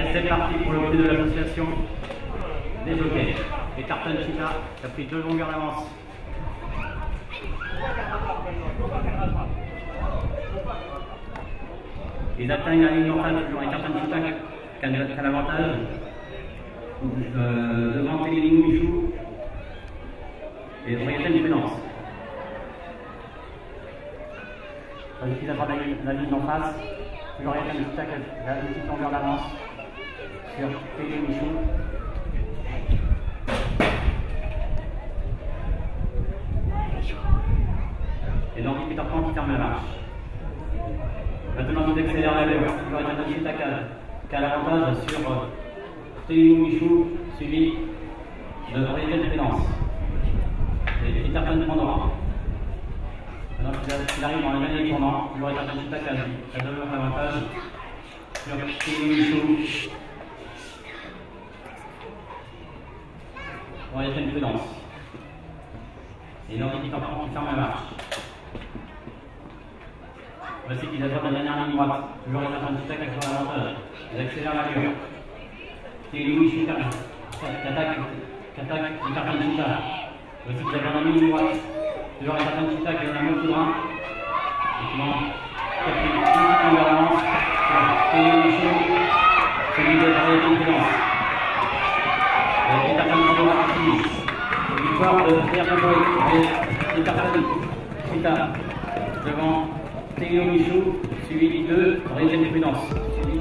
Et c'est parti pour le prix de l'association des jockeys. Et Tartan Chita a pris deux longueurs d'avance. Ils atteignent la ligne en face, toujours avec Tartan Chita qui a, l'avantage. Euh, devant Téléling Michou et Royauté Prudence. Réussit d'avoir la, la ligne en face. Royauté Chita qui a une petite longueur d'avance. Et donc Peter Pan qui ferme la marche. Maintenant, vous accélérez la levure. Toujours avec un Chita qui a l'avantage sur Théo Michou, suivi de Révèle Prudence. Et Peter Pan prendra. Alors qu'il arrive dans le dernier tournant, il un petit tac à demeure avantage sur Théo Michou. Révèle Prudence. Et donc Peter Pan qui ferme la marche. Voici qu'ils attendent la dernière ligne droite. Toujours avec un petit tac à l'avantage. Ils accélèrent l'allure. C'est Louis Chita qui attaque, qui attaque le Tartan Chita. Voici qu'il a un ligne droite. Toujours le Tartan Chita qui a un mot de rein. Effectivement, qui a pris une petite longueur d'avance. C'est Louis la. Victoire de Pierre et Tartan Chita devant Théo Michou, suivi de Régine Prudence.